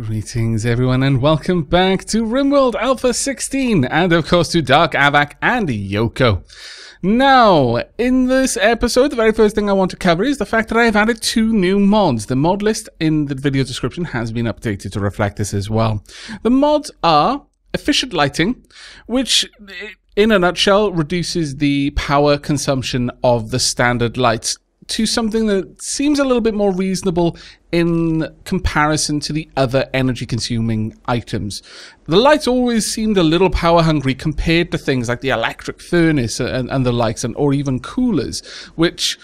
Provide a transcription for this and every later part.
Greetings, everyone, and welcome back to RimWorld Alpha 16, and of course to Dark Aavak and Yoko. Now, in this episode, the very first thing I want to cover is the fact that I have added two new mods. The mod list in the video description has been updated to reflect this as well. The mods are efficient lighting, which in a nutshell reduces the power consumption of the standard lights to something that seems a little bit more reasonable in comparison to the other energy consuming items. The lights always seemed a little power hungry compared to things like the electric furnace and, and the likes, and, or even coolers, which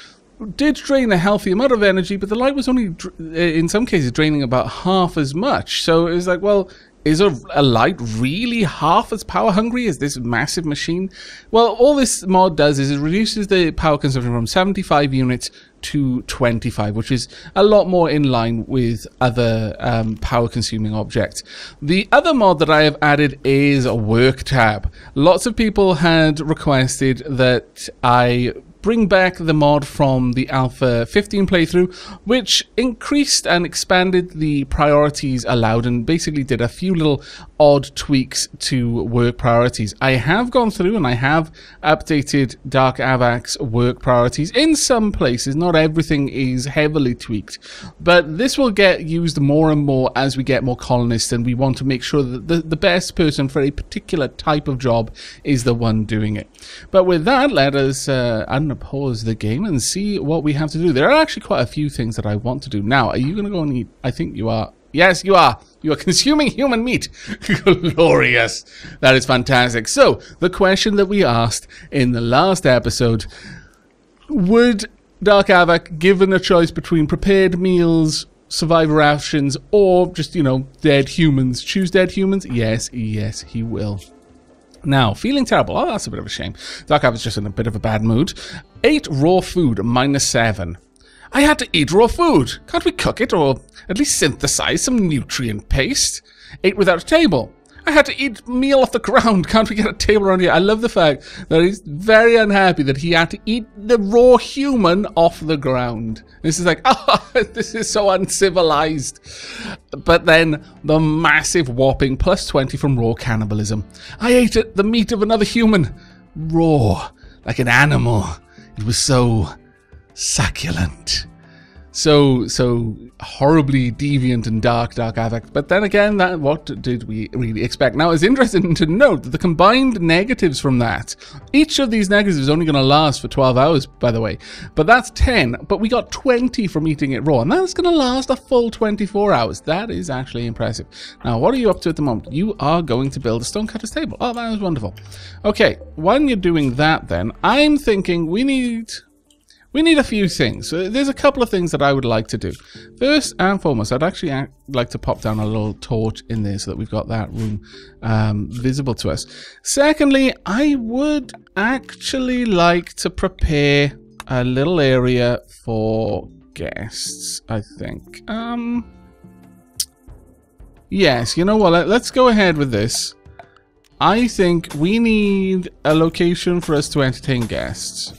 did drain a healthy amount of energy, but the light was only, in some cases, draining about half as much. So it was like, well, is a, a, light really half as power hungry as this massive machine? Well, all this mod does is it reduces the power consumption from 75 units to 25, which is a lot more in line with other um, power consuming objects. The other mod that I have added is a work tab. Lots of people had requested that I bring back the mod from the Alpha 15 playthrough, which increased and expanded the priorities allowed and basically did a few little odd tweaks to work priorities. I have gone through and I have updated Dark Aavak's work priorities in some places. Not everything is heavily tweaked, but this will get used more and more as we get more colonists and we want to make sure that the, the best person for a particular type of job is the one doing it. But with that, let us uh, pause the game and see what we have to do. There are actually quite a few things that I want to do. Now, are you going to go and eat? I think you are. Yes, you are. You are consuming human meat. Glorious. That is fantastic. So, the question that we asked in the last episode, would Dark Aavak, given a choice between prepared meals, survivor rations, or just, you know, dead humans, choose dead humans? Yes, yes, he will. Now, feeling terrible. Oh, that's a bit of a shame. Dark is just in a bit of a bad mood. Ate raw food, minus seven. I had to eat raw food. Can't we cook it or at least synthesize some nutrient paste? Ate without a table. I had to eat meal off the ground. Can't we get a table around here? I love the fact that he's very unhappy that he had to eat the raw human off the ground. This is like, oh, this is so uncivilized. But then the massive whopping plus 20 from raw cannibalism. I ate it, the meat of another human. Raw, like an animal. It was so succulent so so horribly deviant and dark, dark affect. But then again, that what did we really expect? Now, it's interesting to note that the combined negatives from that, each of these negatives is only going to last for 12 hours, by the way. But that's 10. But we got 20 from eating it raw, and that's going to last a full 24 hours. That is actually impressive. Now, what are you up to at the moment? You are going to build a stonecutter's table. Oh, that is wonderful. Okay, when you're doing that, then I'm thinking we need we need a few things. So there's a couple of things that I would like to do. First and foremost, I'd actually like to pop down a little torch in there so that we've got that room um, visible to us. Secondly, I would actually like to prepare a little area for guests, I think. Um, yes, you know what? Let's go ahead with this. I think we need a location for us to entertain guests.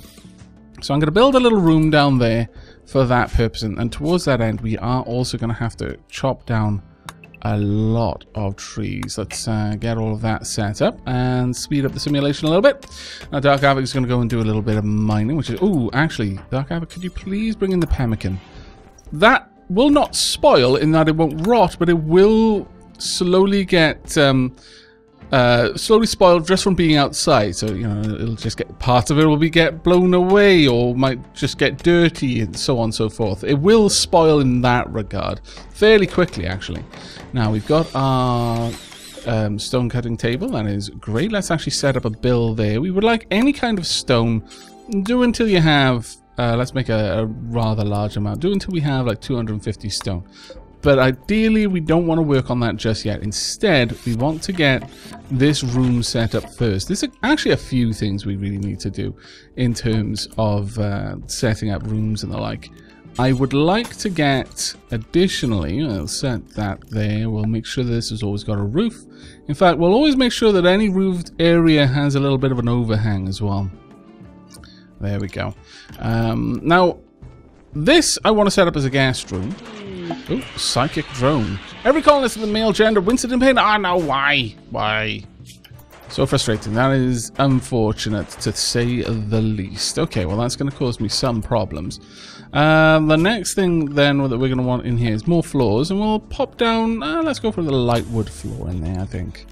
So I'm going to build a little room down there for that purpose. And, and towards that end, we are also going to have to chop down a lot of trees. Let's uh, get all of that set up and speed up the simulation a little bit. Now, Dark Aavak is going to go and do a little bit of mining, which is... Oh, actually, Dark Aavak, could you please bring in the pemmican? That will not spoil in that it won't rot, but it will slowly get... Um, uh, slowly spoiled just from being outside. So you know, it'll just get part of it will be get blown away, or might just get dirty, and so on and so forth. It will spoil in that regard fairly quickly, actually. Now we've got our um, stone cutting table. That is great. Let's actually set up a bill there. We would like any kind of stone. Do until you have. Uh, let's make a, a rather large amount. Do until we have like 250 stone. But ideally, we don't want to work on that just yet. Instead, we want to get this room set up first. There's actually a few things we really need to do in terms of uh, setting up rooms and the like. I would like to get, additionally, I'll set that there. We'll make sure this has always got a roof. In fact, we'll always make sure that any roofed area has a little bit of an overhang as well. There we go. Um, now, this I want to set up as a guest room. Ooh, psychic drone. Every colonist of the male gender winced in pain. Ah, no, why? Why? So frustrating. That is unfortunate, to say the least. Okay, well, that's going to cause me some problems. Uh, the next thing, then, that we're going to want in here is more floors, and we'll pop down... Uh, let's go for the light wood floor in there, I think.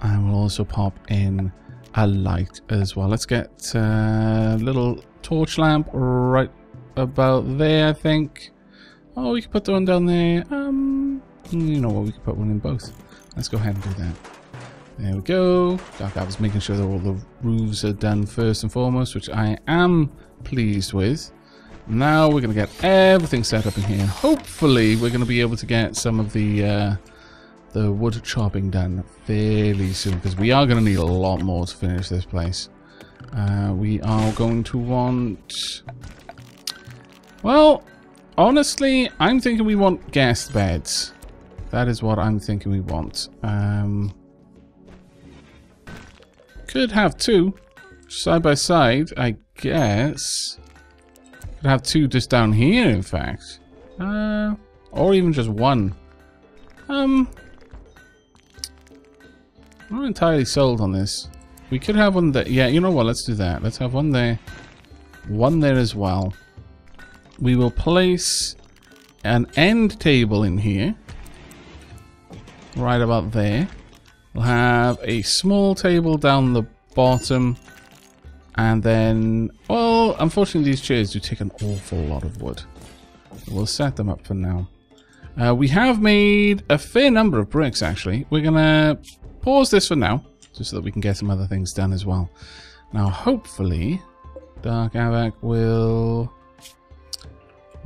And we'll also pop in a light as well. Let's get a uh, little torch lamp right about there, I think. Oh, we can put the one down there. Um, you know what? We can put one in both. Let's go ahead and do that. There we go. I was making sure that all the roofs are done first and foremost, which I am pleased with. Now we're going to get everything set up in here. Hopefully we're going to be able to get some of the uh, the wood chopping done fairly soon because we are going to need a lot more to finish this place. Uh, we are going to want... Well, Honestly, I'm thinking we want guest beds. That is what I'm thinking we want. Um, could have two. Side by side, I guess. Could have two just down here, in fact. Uh, or even just one. Um, I'm not entirely sold on this. We could have one there. Yeah, you know what? Let's do that. Let's have one there. One there as well we will place an end table in here. Right about there. We'll have a small table down the bottom. And then, well, unfortunately these chairs do take an awful lot of wood. We'll set them up for now. Uh, we have made a fair number of bricks, actually. We're going to pause this for now, just so that we can get some other things done as well. Now, hopefully, Dark Aavak will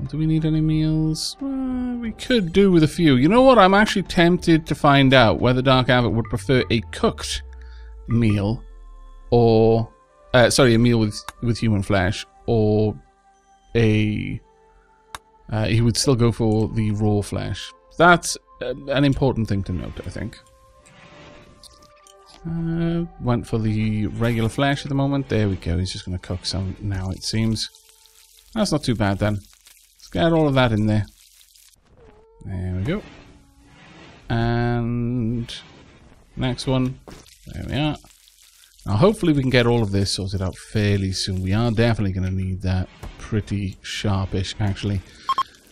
do we need any meals? Uh, we could do with a few. You know what? I'm actually tempted to find out whether Dark Aavak would prefer a cooked meal or... Uh, sorry, a meal with, with human flesh or a... Uh, he would still go for the raw flesh. That's uh, an important thing to note, I think. Uh, went for the regular flesh at the moment. There we go. He's just going to cook some now, it seems. That's not too bad then. Get all of that in there. There we go. And next one. There we are. Now hopefully we can get all of this sorted out fairly soon. We are definitely going to need that pretty sharpish actually.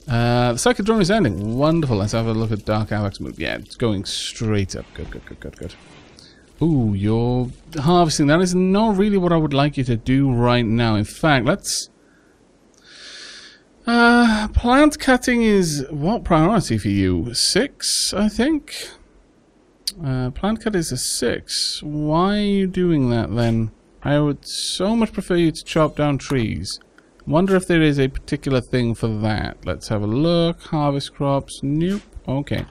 Uh, the Psychic Drone is ending. Wonderful. Let's have a look at Dark Aavak's move. Yeah, it's going straight up. Good, good, good, good, good. Ooh, you're harvesting. That is not really what I would like you to do right now. In fact, let's uh, plant cutting is what priority for you? Six, I think? Uh, plant cut is a six. Why are you doing that then? I would so much prefer you to chop down trees. Wonder if there is a particular thing for that. Let's have a look. Harvest crops. Nope. Okay.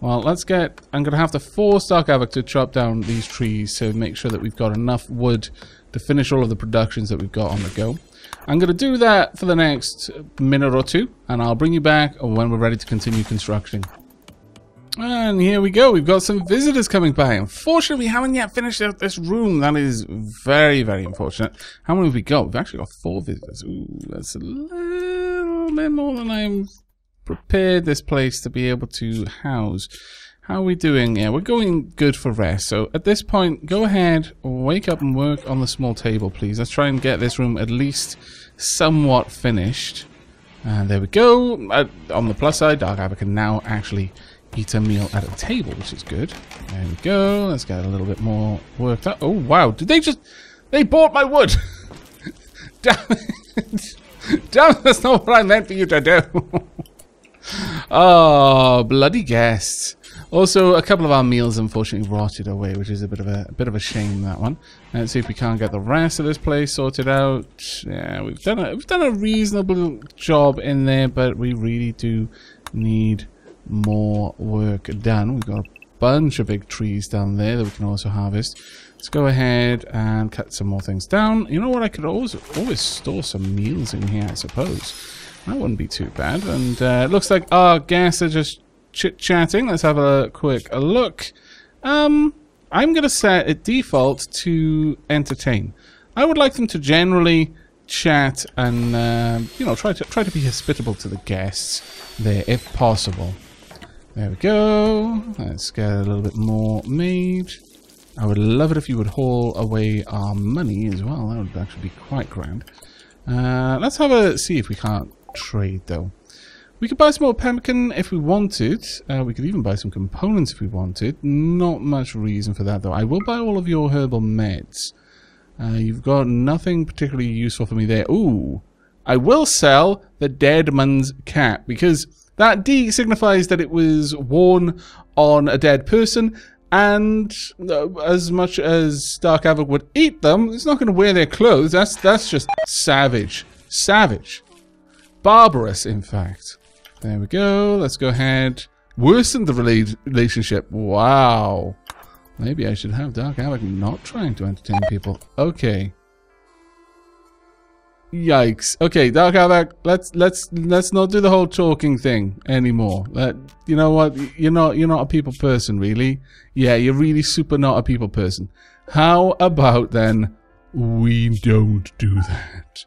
Well, let's get... I'm going to have to force Dark Aavak to chop down these trees to make sure that we've got enough wood to finish all of the productions that we've got on the go. I'm going to do that for the next minute or two, and I'll bring you back when we're ready to continue construction. And here we go, we've got some visitors coming by. Unfortunately, we haven't yet finished out this room. That is very, very unfortunate. How many have we got? We've actually got four visitors. Ooh, that's a little bit more than I'm prepared this place to be able to house. How are we doing? Yeah, we're going good for rest. So at this point, go ahead, wake up and work on the small table, please. Let's try and get this room at least somewhat finished. And there we go. Uh, on the plus side, Dark Abba can now actually eat a meal at a table, which is good. There we go. Let's get a little bit more worked up. Oh, wow. Did they just... They bought my wood! Damn it! Damn that's not what I meant for you to do. oh, bloody guests. Also, a couple of our meals unfortunately rotted away, which is a bit of a, a, bit of a shame. That one. Let's see if we can't get the rest of this place sorted out. Yeah, we've done a we've done a reasonable job in there, but we really do need more work done. We've got a bunch of big trees down there that we can also harvest. Let's go ahead and cut some more things down. You know what? I could always always store some meals in here, I suppose. That wouldn't be too bad. And uh, it looks like our gas are just chit-chatting. Let's have a quick look. Um, I'm going to set it default to entertain. I would like them to generally chat and uh, you know try to try to be hospitable to the guests there if possible. There we go. Let's get a little bit more made. I would love it if you would haul away our money as well. That would actually be quite grand. Uh, let's have a see if we can't trade though. We could buy some more pemmican if we wanted. Uh, we could even buy some components if we wanted. Not much reason for that though. I will buy all of your herbal meds. Uh, you've got nothing particularly useful for me there. Ooh, I will sell the dead man's cap because that D signifies that it was worn on a dead person and uh, as much as Dark Havoc would eat them, it's not going to wear their clothes. That's that's just savage. Savage. Barbarous, in fact. There we go. Let's go ahead. Worsen the rela relationship. Wow. Maybe I should have Dark Havoc not trying to entertain people. Okay. Yikes. Okay, Dark Havoc, let's let's let's not do the whole talking thing anymore. Let you know what? You're not you're not a people person, really. Yeah, you're really super not a people person. How about then we don't do that?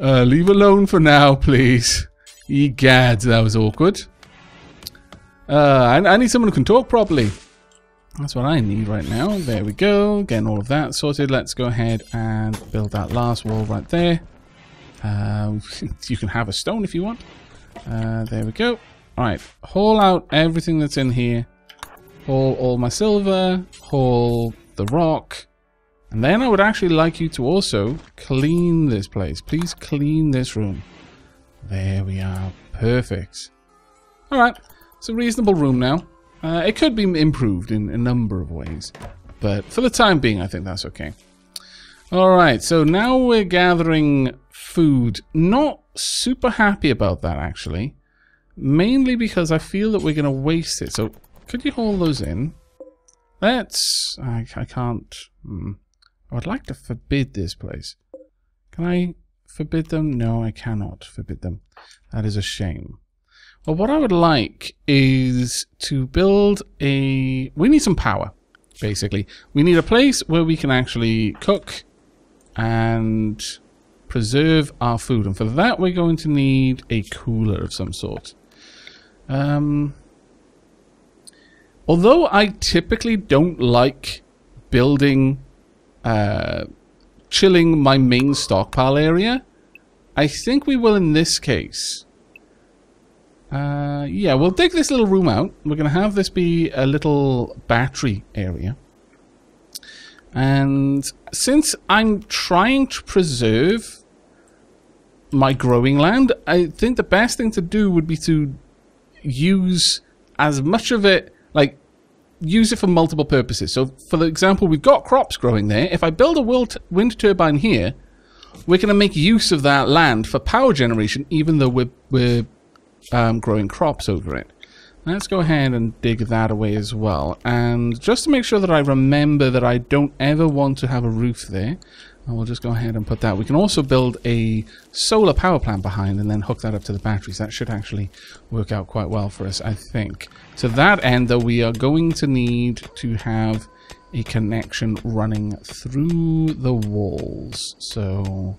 Uh, leave alone for now, please. Egad, that was awkward. Uh, I, I need someone who can talk properly. That's what I need right now. There we go. Getting all of that sorted. Let's go ahead and build that last wall right there. Uh, you can have a stone if you want. Uh, there we go. Alright, haul out everything that's in here. Haul all my silver. Haul the rock. And then I would actually like you to also clean this place. Please clean this room. There we are. Perfect. Alright, it's a reasonable room now. Uh, it could be improved in a number of ways, but for the time being, I think that's okay. Alright, so now we're gathering food. Not super happy about that, actually. Mainly because I feel that we're going to waste it. So, could you haul those in? Let's... I, I can't... Hmm. I would like to forbid this place. Can I forbid them? No, I cannot forbid them. That is a shame. Well, what I would like is to build a... We need some power, basically. We need a place where we can actually cook and preserve our food. And for that, we're going to need a cooler of some sort. Um, although I typically don't like building, uh, chilling my main stockpile area, I think we will in this case. Uh, yeah, we'll dig this little room out. We're going to have this be a little battery area. And since I'm trying to preserve my growing land, I think the best thing to do would be to use as much of it, like, use it for multiple purposes. So, for the example, we've got crops growing there. If I build a wind turbine here, we're going to make use of that land for power generation, even though we're, we're um, growing crops over it. Let's go ahead and dig that away as well. And just to make sure that I remember that I don't ever want to have a roof there, I will just go ahead and put that. We can also build a solar power plant behind and then hook that up to the batteries. That should actually work out quite well for us, I think. To that end, though, we are going to need to have a connection running through the walls. So,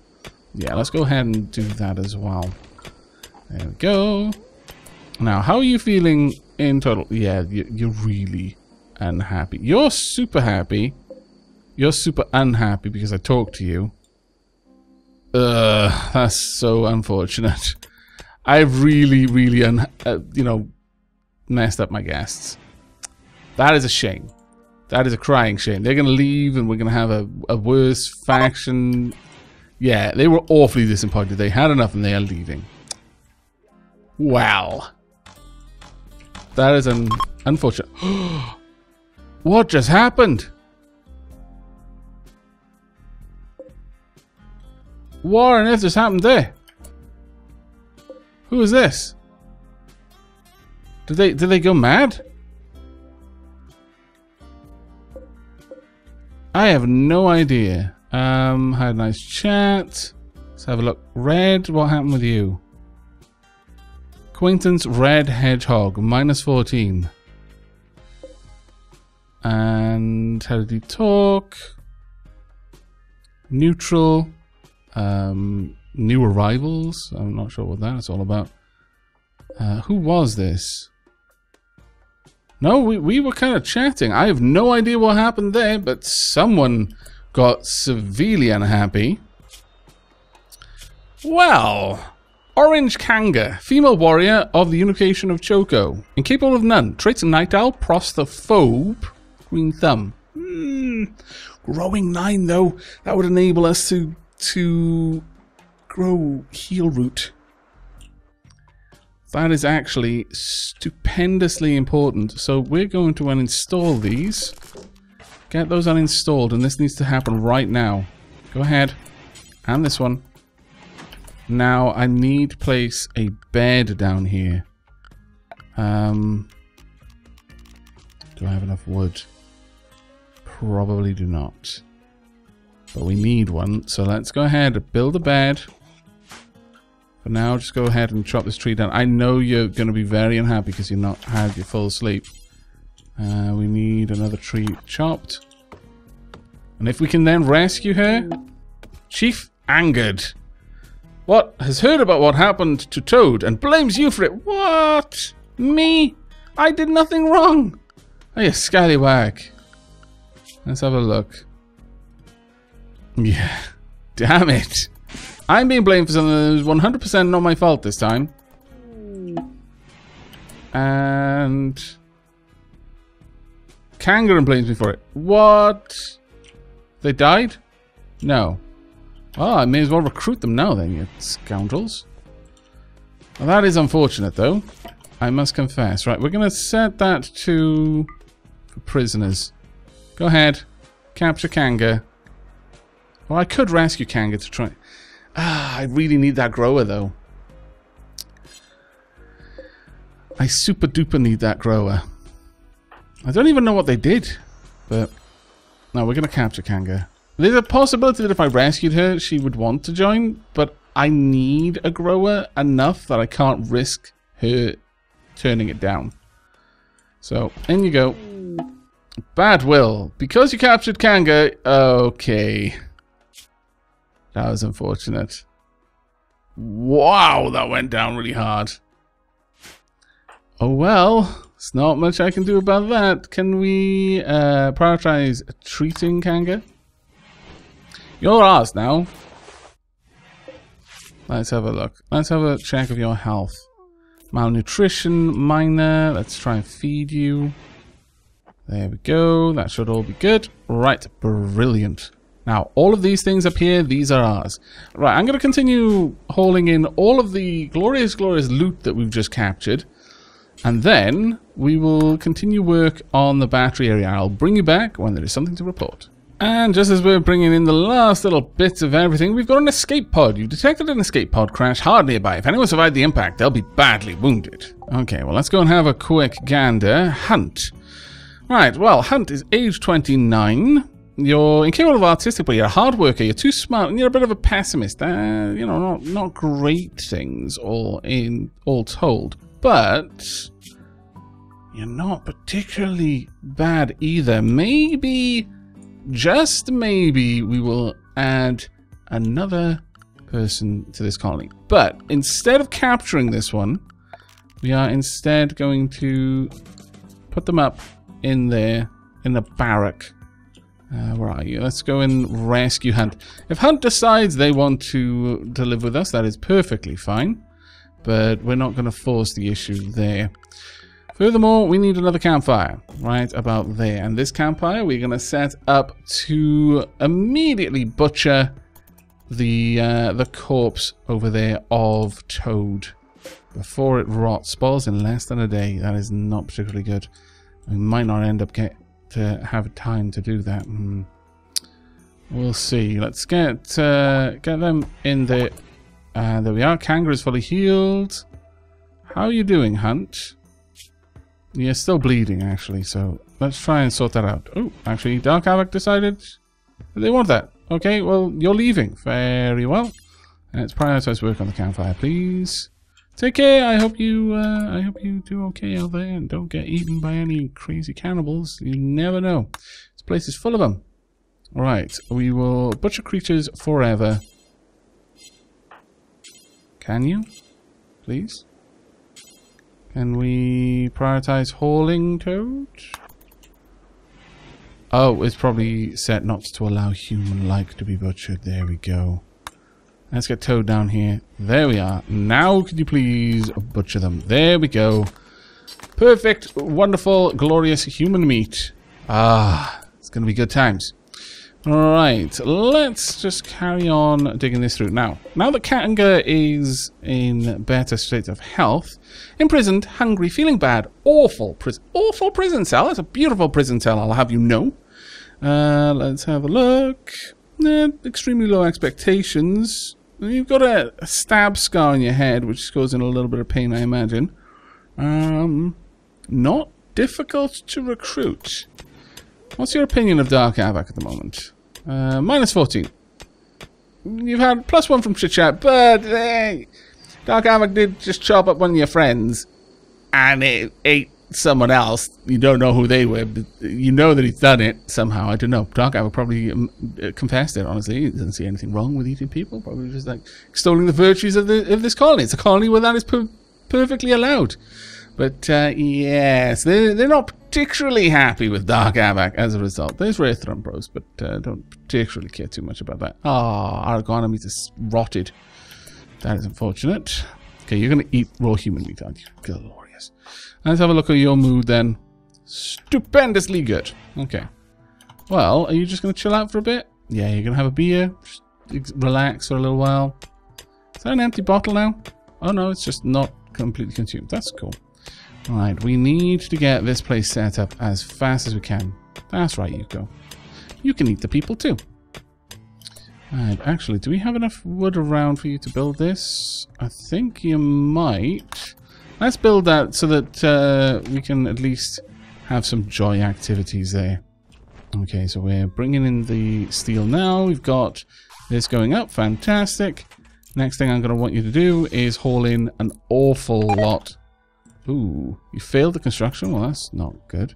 yeah, let's go ahead and do that as well. There we go. Now, how are you feeling in total? Yeah, you're really unhappy. You're super happy. You're super unhappy because I talked to you. That's so unfortunate. I've really, really, un uh, you know, messed up my guests. That is a shame. That is a crying shame. They're going to leave and we're going to have a, a worse faction. Yeah, they were awfully disappointed. They had enough and they are leaving. Wow. That is an unfortunate. what just happened? What on earth just happened there? Who is this? Did they did they go mad? I have no idea. Um, had a nice chat. Let's have a look. Red, what happened with you? Acquaintance Red Hedgehog, minus 14. And how did he talk? Neutral. Um, new arrivals. I'm not sure what that's all about. Uh, who was this? No, we, we were kind of chatting. I have no idea what happened there, but someone got severely unhappy. Well, Orange Kanga, female warrior of the unification of Choco. Incapable of none. Traits Night Owl, Prostaphobe, Green Thumb. Hmm. Growing 9 though, that would enable us to, to grow Heal Root. That is actually stupendously important. So we're going to uninstall these. Get those uninstalled, and this needs to happen right now. Go ahead. And this one. Now, I need to place a bed down here. Um, do I have enough wood? Probably do not. But we need one, so let's go ahead and build a bed. For now, just go ahead and chop this tree down. I know you're going to be very unhappy because you're not had your full sleep. Uh, we need another tree chopped. And if we can then rescue her... Chief angered. What? Has heard about what happened to Toad and blames you for it. What? Me? I did nothing wrong. Oh, you scallywag. Let's have a look. Yeah. Damn it. I'm being blamed for something that was 100% not my fault this time. And... Kangaroo blames me for it. What? They died? No. Oh, I may as well recruit them now then, you scoundrels. Well, that is unfortunate, though. I must confess. Right, we're going to set that to... Prisoners. Go ahead. Capture Kanga. Well, I could rescue Kanga to try... Ah, I really need that grower though. I super duper need that grower. I don't even know what they did. But, no, we're going to capture Kanga. There's a possibility that if I rescued her, she would want to join. But I need a grower enough that I can't risk her turning it down. So, in you go. Bad will. Because you captured Kanga, okay. That was unfortunate. Wow, that went down really hard. Oh well, there's not much I can do about that. Can we uh, prioritize treating Kanga? You're ours now. Let's have a look. Let's have a check of your health. Malnutrition, minor. Let's try and feed you. There we go. That should all be good. Right, brilliant. Now, all of these things up here, these are ours. Right, I'm going to continue hauling in all of the glorious, glorious loot that we've just captured. And then we will continue work on the battery area. I'll bring you back when there is something to report. And just as we're bringing in the last little bits of everything, we've got an escape pod. You've detected an escape pod crash hard nearby. If anyone survived the impact, they'll be badly wounded. Okay, well, let's go and have a quick gander. Hunt. Right, well, Hunt is age 29. You're incapable of artistic, but you're a hard worker. You're too smart, and you're a bit of a pessimist. Uh, you know, not not great things, all in all told. But you're not particularly bad either. Maybe, just maybe, we will add another person to this colony. But instead of capturing this one, we are instead going to put them up in there in the barrack uh, where are you? Let's go and rescue Hunt. If Hunt decides they want to, to live with us, that is perfectly fine. But we're not going to force the issue there. Furthermore, we need another campfire right about there. And this campfire we're going to set up to immediately butcher the uh, the corpse over there of Toad before it rots. Spoils in less than a day. That is not particularly good. We might not end up get, to have time to do that. Mm. We'll see. Let's get uh, get them in there. Uh, there we are. Kangaroo is fully healed. How are you doing, Hunt? You're still bleeding, actually, so let's try and sort that out. Oh, actually, Dark Havoc decided they want that. Okay, well, you're leaving. Very well. Let's prioritize work on the campfire, please. Take care. I hope you uh, I hope you do okay out there and don't get eaten by any crazy cannibals. You never know. This place is full of them. All right, we will butcher creatures forever. Can you? Please? Can we prioritize hauling toad? Oh, it's probably set not to allow human-like to be butchered. There we go. Let's get Toad down here. There we are. Now could you please butcher them? There we go. Perfect, wonderful, glorious human meat. Ah, it's going to be good times. Alright, let's just carry on digging this through. Now, now that Kanga is in better state of health, imprisoned, hungry, feeling bad, awful prison, awful prison cell. It's a beautiful prison cell, I'll have you know. Uh, let's have a look. Eh, extremely low expectations. You've got a, a, stab scar on your head, which goes in a little bit of pain, I imagine. Um, not difficult to recruit. What's your opinion of Dark Havoc at the moment? Uh, minus 14. You've had plus one from Chit Chat, but hey, Dark Havoc did just chop up one of your friends, and it ate someone else. You don't know who they were, but you know that he's done it somehow. I don't know. Dark Havoc probably um, uh, confessed it, honestly. He doesn't see anything wrong with eating people. Probably just like extolling the virtues of, the, of this colony. It's a colony where that is per perfectly allowed. But uh, yes, they're, they're not particularly happy with Dark Havoc as a result. There's Wraith Thrumbos, but uh, don't particularly care too much about that. Ah, oh, our meat is rotted. That is unfortunate. Okay, you're going to eat raw human meat, aren't you? Glorious. Let's have a look at your mood then. Stupendously good. Okay. Well, are you just going to chill out for a bit? Yeah, you're going to have a beer, just relax for a little while. Is that an empty bottle now? Oh no, it's just not completely consumed. That's cool. Right, we need to get this place set up as fast as we can. That's right, Yuko. You can eat the people too. Right, actually, do we have enough wood around for you to build this? I think you might. Let's build that so that uh, we can at least have some joy activities there. Okay, so we're bringing in the steel now. We've got this going up. Fantastic. Next thing I'm going to want you to do is haul in an awful lot Ooh, you failed the construction? Well, that's not good.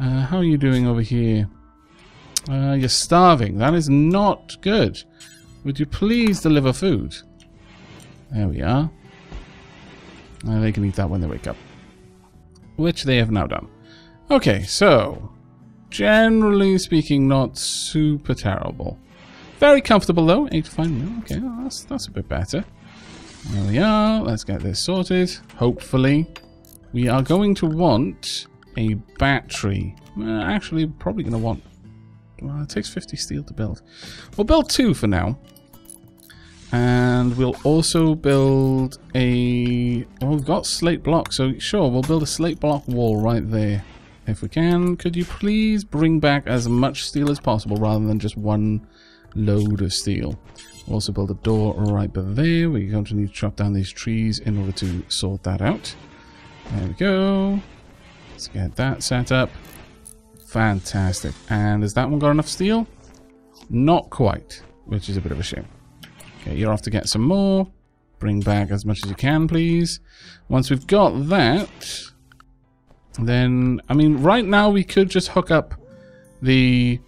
Uh, how are you doing over here? Uh, you're starving. That is not good. Would you please deliver food? There we are. Uh, they can eat that when they wake up. Which they have now done. Okay, so... Generally speaking, not super terrible. Very comfortable though. eight 85 mil. Okay, well, that's, that's a bit better. There we are. Let's get this sorted. Hopefully. We are going to want a battery. Uh, actually, probably going to want... Well, it takes 50 steel to build. We'll build two for now. And we'll also build a... Well, we've got slate block, so sure, we'll build a slate block wall right there. If we can, could you please bring back as much steel as possible rather than just one load of steel. We'll also build a door right there. We're going to need to chop down these trees in order to sort that out. There we go. Let's get that set up. Fantastic. And has that one got enough steel? Not quite, which is a bit of a shame. Okay, you're off to get some more. Bring back as much as you can, please. Once we've got that, then, I mean, right now we could just hook up the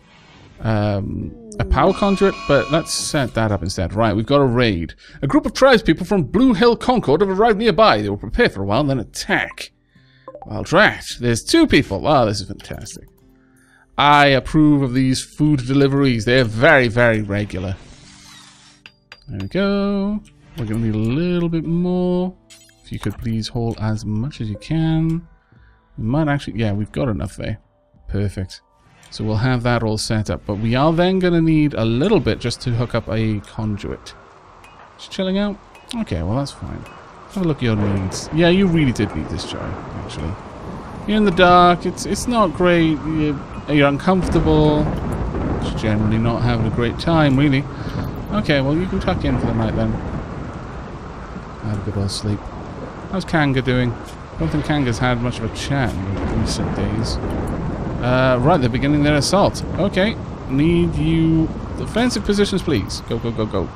um, a power conduit, but let's set that up instead. Right, we've got a raid. A group of tribespeople from Blue Hill Concord have arrived nearby. They will prepare for a while, and then attack. Well, drat. There's two people. Oh, this is fantastic. I approve of these food deliveries. They're very, very regular. There we go. We're going to need a little bit more. If you could please haul as much as you can. We might actually... Yeah, we've got enough there. Perfect. So we'll have that all set up. But we are then going to need a little bit just to hook up a conduit. Just chilling out? Okay, well that's fine. Have a look at your needs. Yeah, you really did need this jar, actually. You're in the dark. It's it's not great. You're, you're uncomfortable. Just generally not having a great time, really. Okay, well you can tuck in for the night then. Have a good old sleep. How's Kanga doing? I don't think Kanga's had much of a chat in recent days. Uh, right, they're beginning their assault. Okay, need you... Defensive positions, please. Go, go, go, go.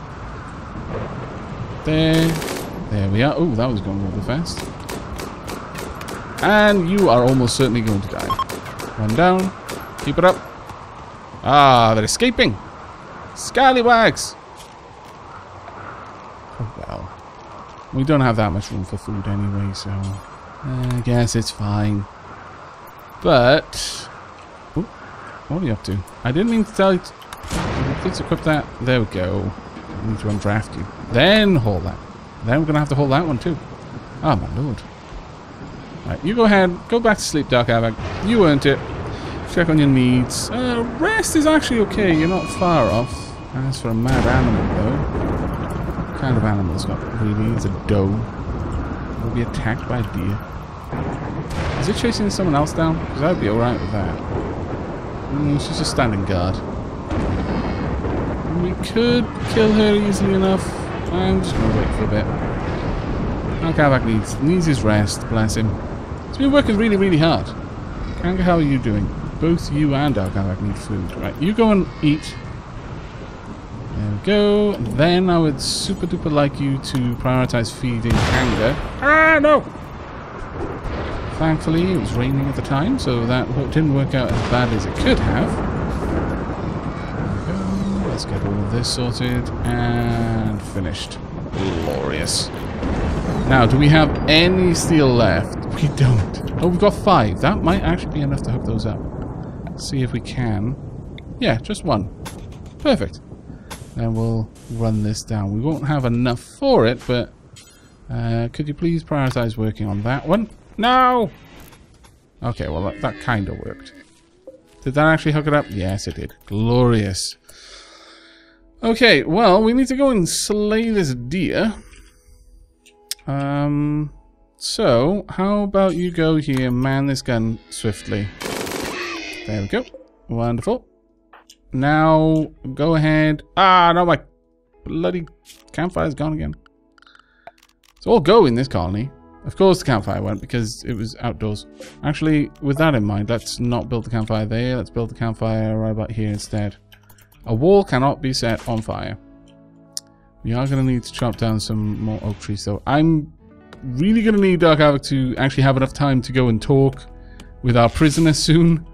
There. There we are. Oh, that was going really fast. And you are almost certainly going to die. One down. Keep it up. Ah, they're escaping. Scallywags. Oh, well. We don't have that much room for food anyway, so I guess it's fine. But... What are you up to? I didn't mean to tell you... To, please equip that. There we go. I need to undraft you. Then hold that. Then we're going to have to hold that one too. Oh my lord. Right, you go ahead. Go back to sleep, Dark Havoc. You earned it. Check on your needs. Uh, rest is actually okay. You're not far off. As for a mad animal, though. Kind of animal is got really? It's a doe. We'll be attacked by a deer. Is it chasing someone else down? Because I'd be alright with that. Mm, she's just standing guard. We could kill her easily enough. I'm just going to wait for a bit. Havoc needs, needs his rest, bless him. He's been working really, really hard. Kanga, how are you doing? Both you and Havoc need food. Right, you go and eat. Go. Then I would super duper like you to prioritize feeding Kanga. Ah, no! Thankfully, it was raining at the time, so that didn't work out as badly as it could have. Let's get all of this sorted and finished. Glorious. Now, do we have any steel left? We don't. Oh, we've got five. That might actually be enough to hook those up. Let's see if we can. Yeah, just one. Perfect. Then we'll run this down. We won't have enough for it, but uh, could you please prioritize working on that one? No! Okay, well, that, that kind of worked. Did that actually hook it up? Yes, it did. Glorious. Okay, well, we need to go and slay this deer. Um, so, how about you go here, man this gun swiftly. There we go. Wonderful. Now, go ahead. Ah, no, my bloody campfire's gone again. It's all go in this colony. Of course the campfire went because it was outdoors. Actually, with that in mind, let's not build the campfire there. Let's build the campfire right about here instead. A wall cannot be set on fire. We are going to need to chop down some more oak trees though. I'm really going to need Dark Havoc to actually have enough time to go and talk with our prisoner soon.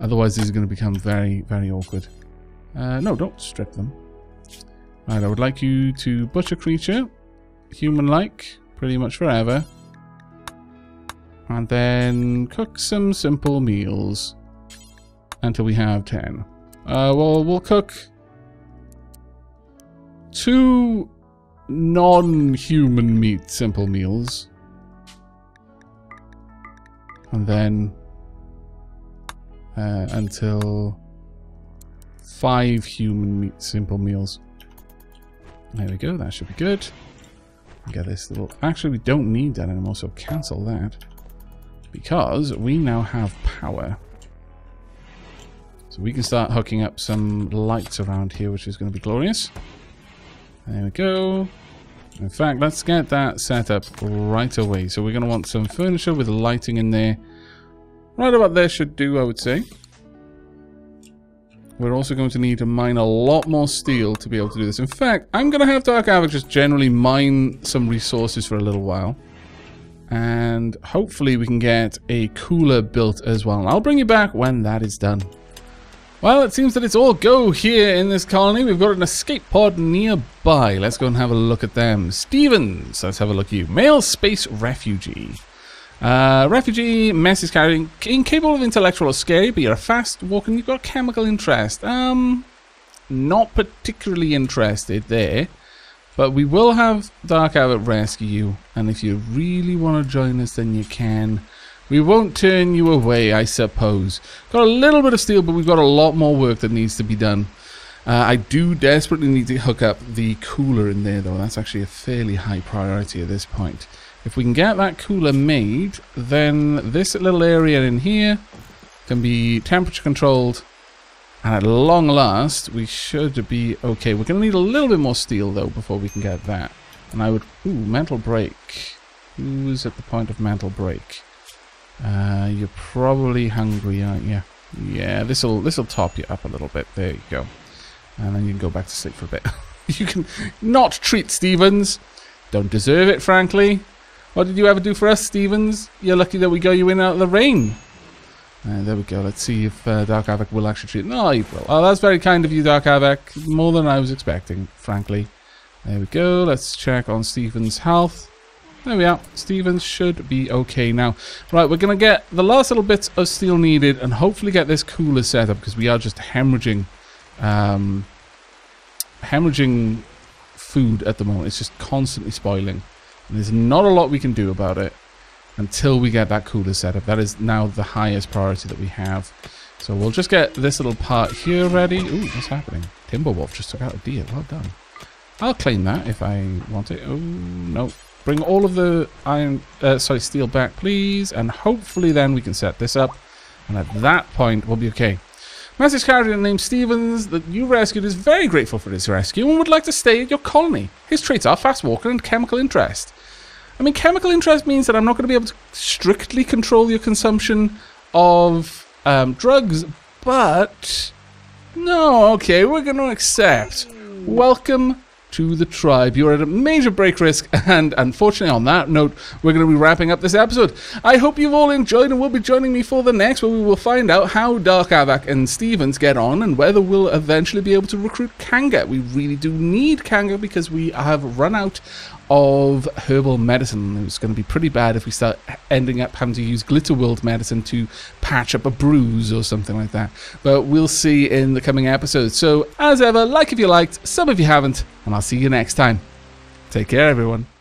Otherwise this is going to become very, very awkward. Uh, no, don't strip them. Right, I would like you to butcher creature. Human-like. Pretty much forever. And then cook some simple meals. Until we have 10. Uh, well, we'll cook two non-human meat simple meals. And then uh, until five human meat simple meals. There we go, that should be good. Get this little... Actually, we don't need that anymore, so cancel that. Because we now have power. So we can start hooking up some lights around here, which is going to be glorious. There we go. In fact, let's get that set up right away. So we're going to want some furniture with lighting in there. Right about there should do, I would say. We're also going to need to mine a lot more steel to be able to do this. In fact, I'm going to have Dark Havoc just generally mine some resources for a little while. And hopefully we can get a cooler built as well. And I'll bring you back when that is done. Well, it seems that it's all go here in this colony. We've got an escape pod nearby. Let's go and have a look at them. Stevens, let's have a look at you. Male space refugee. Uh, refugee, message carrying, incapable of intellectual but you're a fast walking, you've got chemical interest. Um, not particularly interested there. But we will have Dark Havoc rescue you, and if you really want to join us, then you can. We won't turn you away, I suppose. Got a little bit of steel, but we've got a lot more work that needs to be done. Uh, I do desperately need to hook up the cooler in there, though. That's actually a fairly high priority at this point. If we can get that cooler made, then this little area in here can be temperature controlled. And at long last, we should be okay. We're going to need a little bit more steel, though, before we can get that. And I would... Ooh, mental break. Who's at the point of mental break? Uh, you're probably hungry, aren't you? Yeah, this'll this'll top you up a little bit. There you go. And then you can go back to sleep for a bit. you can not treat Stevens. Don't deserve it, frankly. What did you ever do for us, Stevens? You're lucky that we got you in out of the rain. Uh, there we go. Let's see if uh, Dark Havoc will actually treat... No, he will. Oh, that's very kind of you, Dark Havoc. More than I was expecting, frankly. There we go. Let's check on Stevens' health. There we are. Stevens should be okay now. Right, we're going to get the last little bits of steel needed and hopefully get this cooler set up because we are just hemorrhaging, um, hemorrhaging food at the moment. It's just constantly spoiling. And there's not a lot we can do about it until we get that cooler set up. That is now the highest priority that we have. So we'll just get this little part here ready. Ooh, what's happening? Timberwolf just took out a deer. Well done. I'll claim that if I want it. Oh, no. Bring all of the iron, uh, sorry, steel back, please. And hopefully then we can set this up. And at that point, we'll be okay. Message carrier named Stevens that you rescued is very grateful for this rescue and would like to stay at your colony. His traits are fast walker and chemical interest. I mean, chemical interest means that I'm not going to be able to strictly control your consumption of um, drugs, but no, okay, we're going to accept. Welcome to the tribe. You're at a major break risk, and unfortunately, on that note, we're going to be wrapping up this episode. I hope you've all enjoyed and will be joining me for the next, where we will find out how Dark Aavak and Stevens get on and whether we'll eventually be able to recruit Kanga. We really do need Kanga because we have run out of herbal medicine. It's going to be pretty bad if we start ending up having to use Glitter World medicine to patch up a bruise or something like that. But we'll see in the coming episodes. So, as ever, like if you liked, sub if you haven't, and I'll see you next time. Take care, everyone.